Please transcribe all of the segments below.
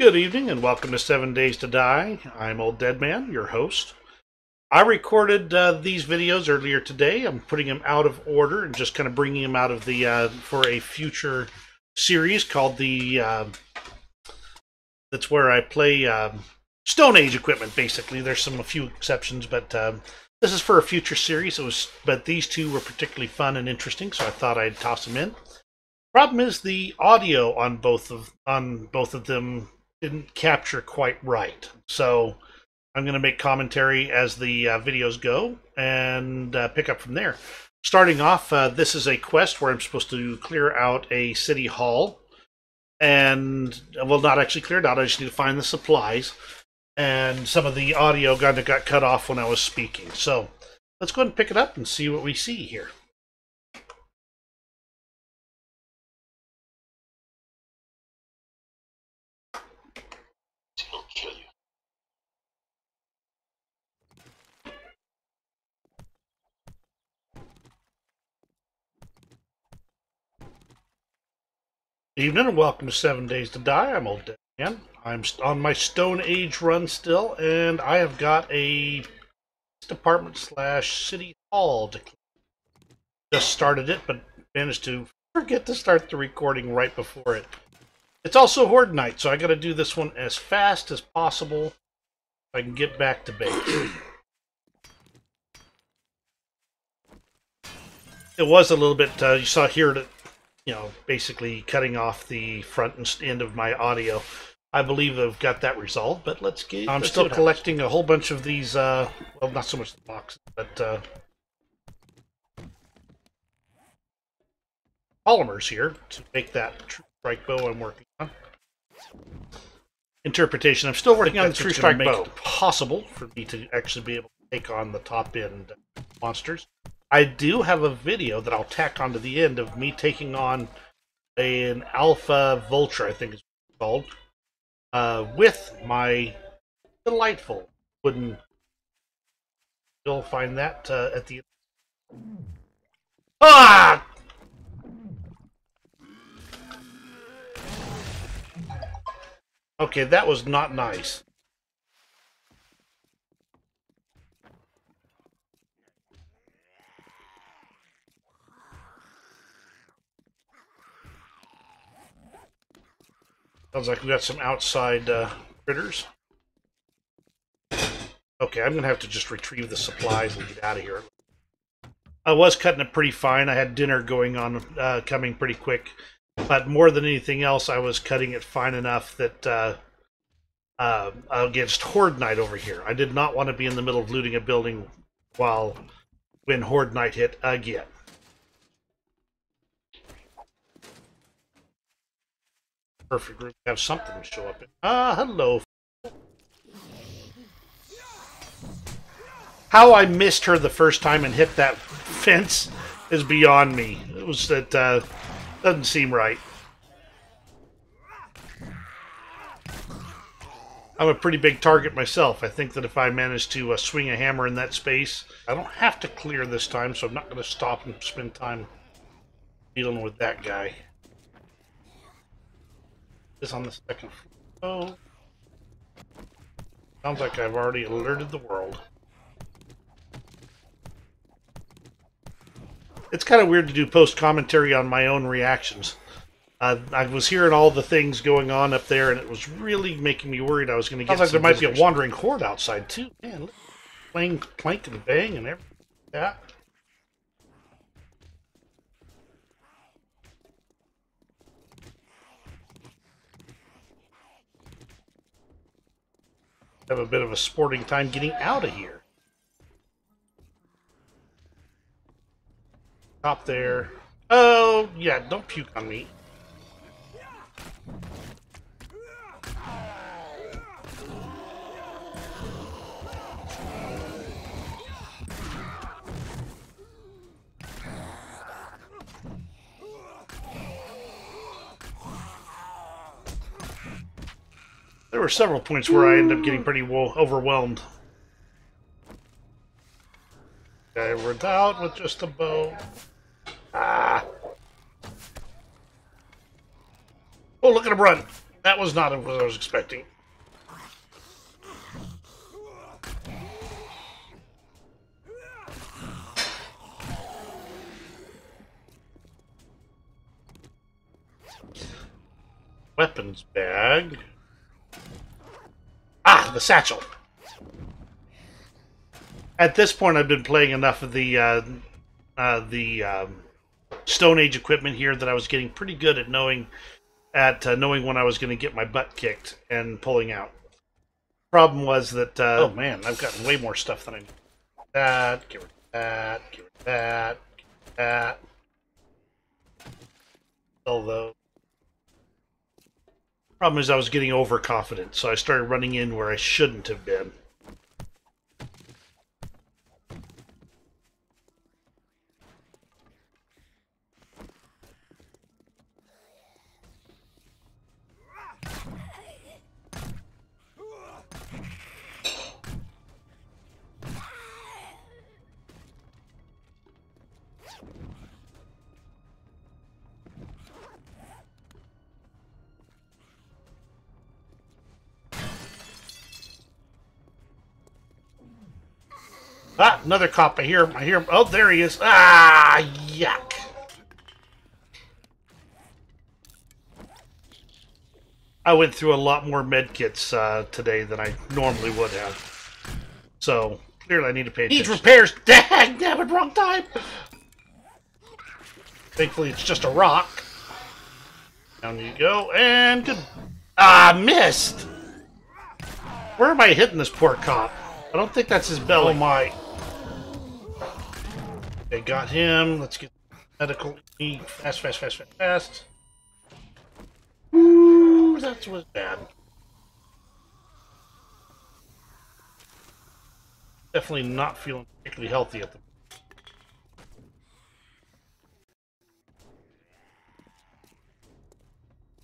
Good evening and welcome to Seven Days to Die. I'm Old Dead Man, your host. I recorded uh, these videos earlier today. I'm putting them out of order and just kind of bringing them out of the uh, for a future series called the. Uh, that's where I play um, Stone Age equipment. Basically, there's some a few exceptions, but um, this is for a future series. It was, but these two were particularly fun and interesting, so I thought I'd toss them in. Problem is the audio on both of on both of them didn't capture quite right. So I'm going to make commentary as the uh, videos go and uh, pick up from there. Starting off, uh, this is a quest where I'm supposed to clear out a city hall. And, well, not actually cleared out, I just need to find the supplies. And some of the audio kind of got cut off when I was speaking. So let's go and pick it up and see what we see here. Evening and welcome to Seven Days to Die. I'm Old Man. I'm on my Stone Age run still, and I have got a department slash city hall to. Just started it, but managed to forget to start the recording right before it. It's also Horde Night, so I got to do this one as fast as possible. I can get back to base. it was a little bit. Uh, you saw here that you know, basically cutting off the front and end of my audio. I believe I've got that resolved, but let's get. I'm let's still collecting a whole bunch of these. Uh, well, not so much the boxes, but uh, polymers here to make that true strike bow I'm working on. Interpretation. I'm still working on the true strike bow. Possible for me to actually be able to take on the top end monsters. I do have a video that I'll tack onto the end of me taking on an alpha vulture, I think it's called, uh, with my delightful wooden. You'll find that uh, at the. Ah! Okay, that was not nice. Sounds like we got some outside uh, critters. Okay, I'm gonna have to just retrieve the supplies and get out of here. I was cutting it pretty fine. I had dinner going on, uh, coming pretty quick, but more than anything else, I was cutting it fine enough that uh, uh, against Horde Night over here. I did not want to be in the middle of looting a building while when Horde Night hit again. Perfect group have something to show up in. Ah, hello. How I missed her the first time and hit that fence is beyond me. It was that uh, doesn't seem right. I'm a pretty big target myself. I think that if I manage to uh, swing a hammer in that space, I don't have to clear this time, so I'm not going to stop and spend time dealing with that guy. Is on the second floor. Oh. Sounds like I've already alerted the world. It's kind of weird to do post commentary on my own reactions. Uh, I was hearing all the things going on up there, and it was really making me worried I was going to get. Sounds like there might be a wandering horde outside too. Man, look, playing clank and bang and everything. Yeah. Have a bit of a sporting time getting out of here. Top there. Oh, yeah, don't puke on me. There were several points where I ended up getting pretty overwhelmed. Okay, we're out with just a bow. Ah! Oh, look at him run! That was not what I was expecting. Weapons bag. The satchel. At this point, I've been playing enough of the uh, uh, the um, Stone Age equipment here that I was getting pretty good at knowing at uh, knowing when I was going to get my butt kicked and pulling out. Problem was that uh, oh man, I've gotten way more stuff than I need. That get rid of that, get rid of that, get rid of that. Sell those. Problem is, I was getting overconfident, so I started running in where I shouldn't have been. Ah, another cop. I hear him. I hear him. Oh, there he is. Ah, yuck. I went through a lot more medkits uh, today than I normally would have. So, clearly I need to pay attention. Needs repairs. Dang, damn it, wrong time. Thankfully, it's just a rock. Down you go, and good. Ah, missed! Where am I hitting this poor cop? I don't think that's his belly. Oh my. They got him. Let's get medical fast, fast, fast, fast, fast. Ooh, that was bad. Definitely not feeling particularly healthy at the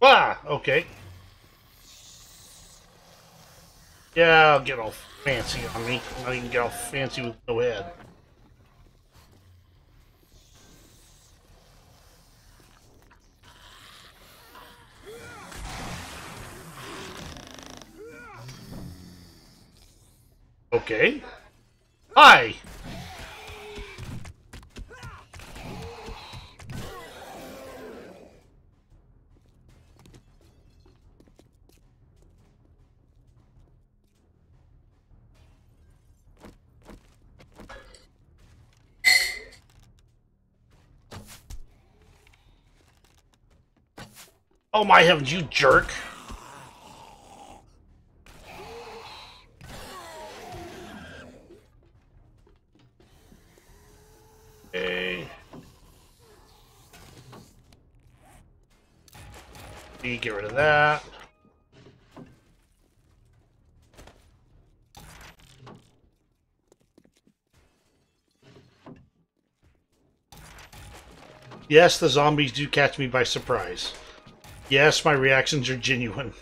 Ah, okay. Yeah, I'll get all fancy on me. Now you can get all fancy with no head. Okay. Hi! Oh my heavens, you jerk! get rid of that. Yes, the zombies do catch me by surprise. Yes, my reactions are genuine.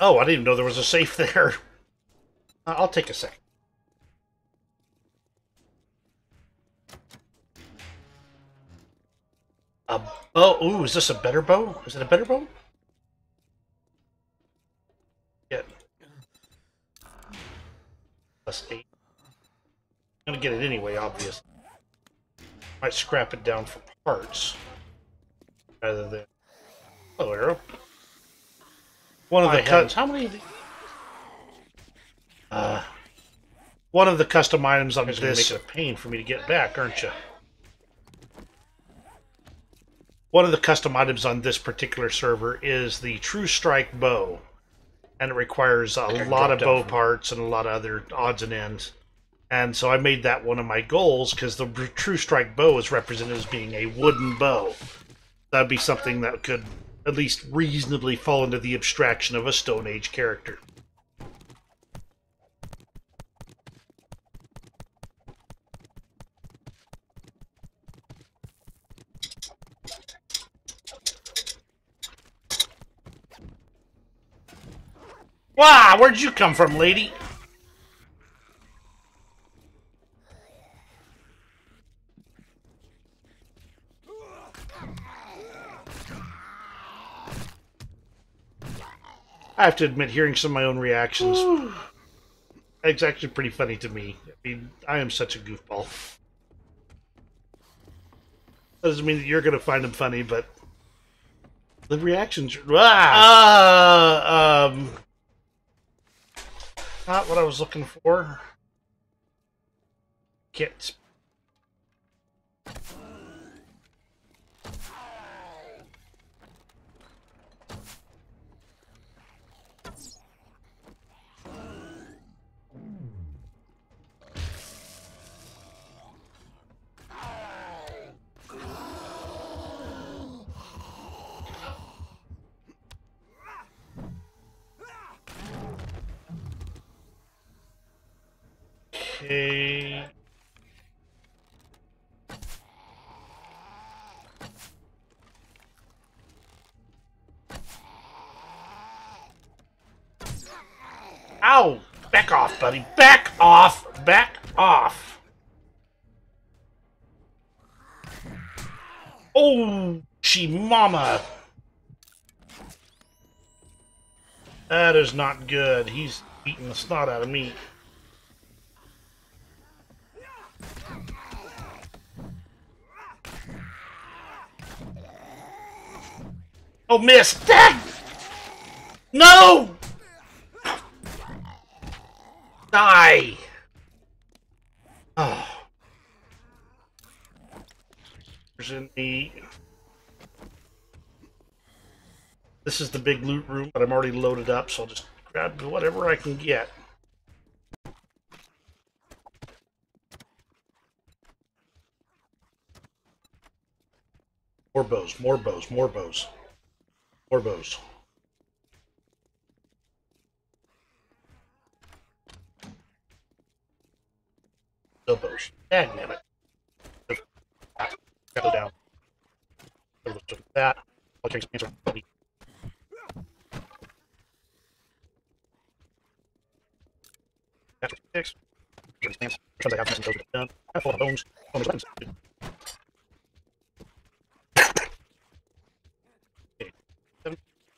Oh, I didn't even know there was a safe there. Uh, I'll take a sec. A bow. Ooh, is this a better bow? Is it a better bow? Yeah. Plus eight. I'm gonna get it anyway, obviously. Might scrap it down for parts. Rather than... Oh, arrow. One of the cuts. How many Uh, one of the custom items on this... Make it a pain for me to get back, aren't you? One of the custom items on this particular server is the True Strike bow, and it requires a lot of bow parts and a lot of other odds and ends. And so I made that one of my goals because the True Strike bow is represented as being a wooden bow. That'd be something that could at least reasonably fall into the abstraction of a Stone Age character. Wow, where'd you come from, lady? I have to admit, hearing some of my own reactions, it's actually pretty funny to me. I mean, I am such a goofball. That doesn't mean that you're going to find them funny, but the reactions. Ah, uh, um, not what I was looking for. Can't. Okay. Ow! Back off, buddy. Back off! Back off! Oh, she mama! That is not good. He's eating the snot out of me. Oh, miss! Dad! No! Die! Oh. There's in the... This is the big loot room, but I'm already loaded up, so I'll just grab whatever I can get. More bows, more bows, more bows. No bows. Damn it. Go down. That. I'll change some answer. After six. I have some bones there's weapons.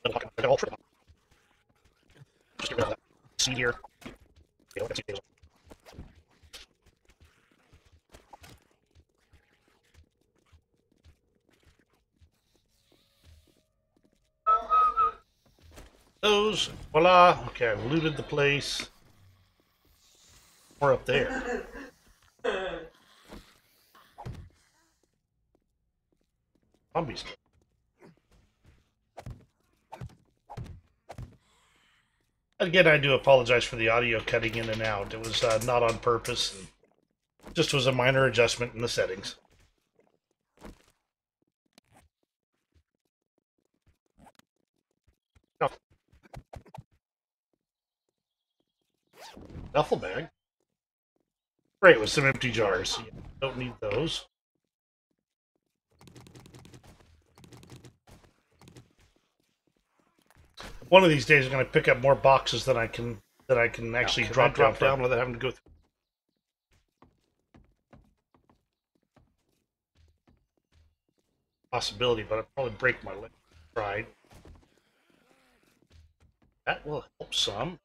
I got all triple. Just get rid of that seed here. Okay, let's see. Those, voila. Okay, I've looted the place. More up there. Zombies. Again, I do apologize for the audio cutting in and out. It was uh, not on purpose. Just was a minor adjustment in the settings. Duffel bag. Great, with some empty jars. Don't need those. one of these days I'm going to pick up more boxes than I can that I can actually can drop drop down without having to go through. Possibility, but I'd probably break my leg. Right. That will help some.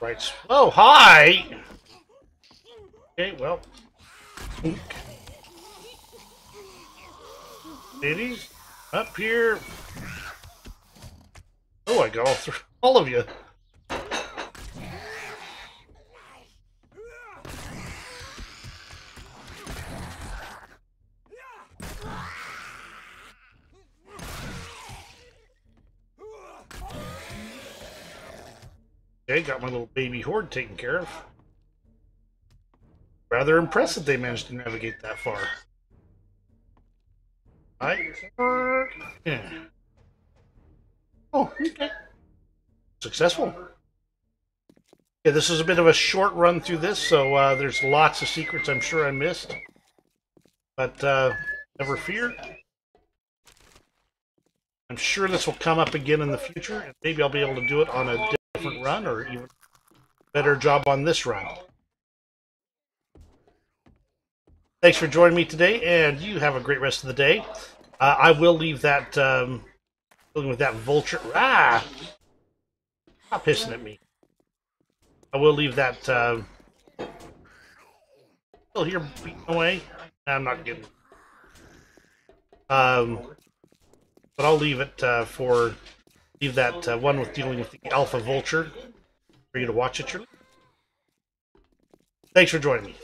Right. Oh, hi! Okay, well. Ladies, up here. Oh, I got all all of you. Okay, got my little baby horde taken care of. Rather impressed that they managed to navigate that far. I, yeah. Oh, okay. Successful. Yeah, this is a bit of a short run through this, so uh, there's lots of secrets I'm sure I missed. But uh, never fear. I'm sure this will come up again in the future, and maybe I'll be able to do it on a different run or even better job on this run. Thanks for joining me today, and you have a great rest of the day. Uh, I will leave that um, with that vulture. Ah! Stop pissing at me. I will leave that uh, still here beating away. I'm not getting. Um, but I'll leave it uh, for leave that uh, one with dealing with the alpha vulture for you to watch it. Thanks for joining me.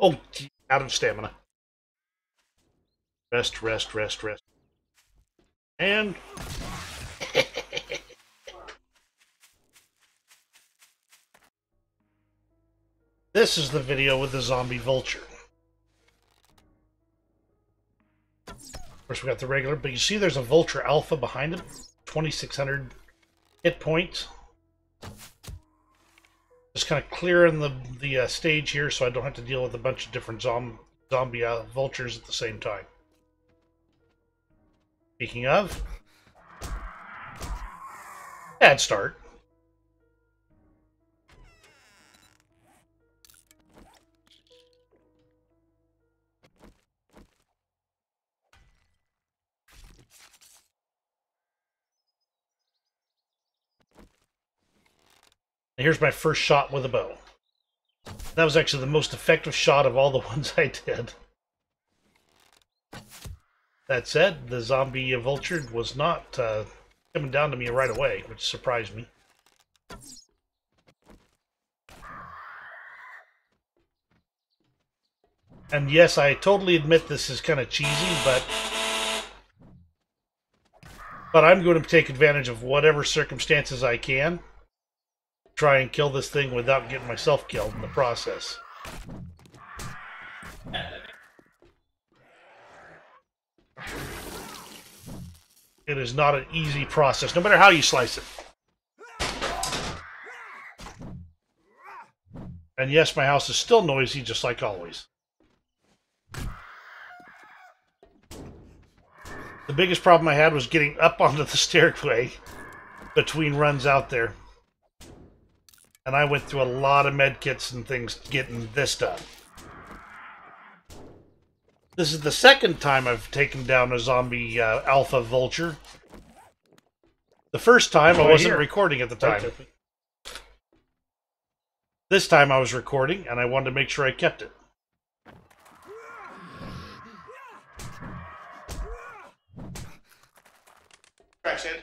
Oh, out of stamina. Rest, rest, rest, rest. And... this is the video with the zombie vulture. Of course, we got the regular, but you see there's a vulture alpha behind him. 2,600 hit points. Just kind of clearing the, the uh, stage here so I don't have to deal with a bunch of different zom zombie uh, vultures at the same time. Speaking of, bad start. And here's my first shot with a bow. That was actually the most effective shot of all the ones I did. That said, the zombie vulture was not uh, coming down to me right away, which surprised me. And yes, I totally admit this is kind of cheesy, but but I'm going to take advantage of whatever circumstances I can try and kill this thing without getting myself killed in the process. It is not an easy process, no matter how you slice it. And yes, my house is still noisy, just like always. The biggest problem I had was getting up onto the stairway between runs out there. And I went through a lot of medkits and things getting this done. This is the second time I've taken down a zombie uh, alpha vulture. The first time I wasn't recording at the time. This time I was recording and I wanted to make sure I kept it. Crackhead.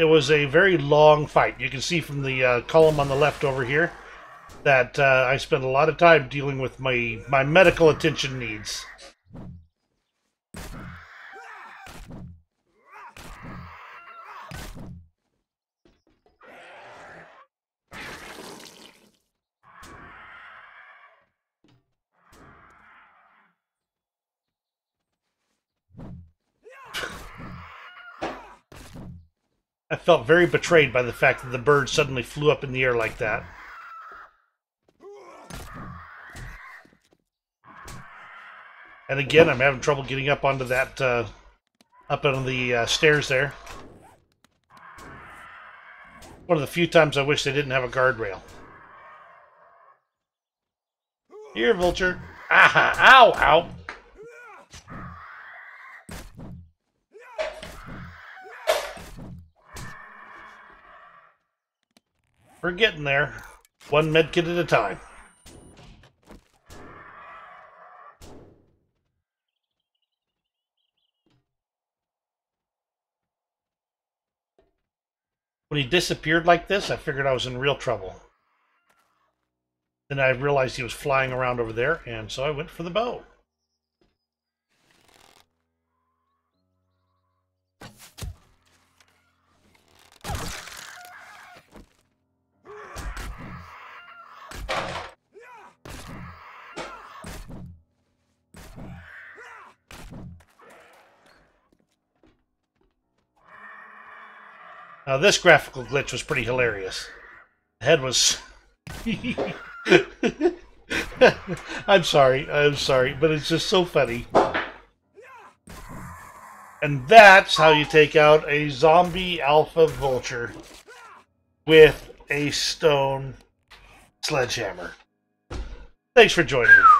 It was a very long fight. You can see from the uh, column on the left over here that uh, I spent a lot of time dealing with my, my medical attention needs. I felt very betrayed by the fact that the bird suddenly flew up in the air like that. And again, I'm having trouble getting up onto that, uh, up on the uh, stairs there. One of the few times I wish they didn't have a guardrail. Here, vulture. Aha! Ow! Ow! We're getting there. One medkit at a time. When he disappeared like this, I figured I was in real trouble. Then I realized he was flying around over there, and so I went for the bow. Now this graphical glitch was pretty hilarious. The head was. I'm sorry. I'm sorry, but it's just so funny. And that's how you take out a zombie alpha vulture with a stone sledgehammer. Thanks for joining me.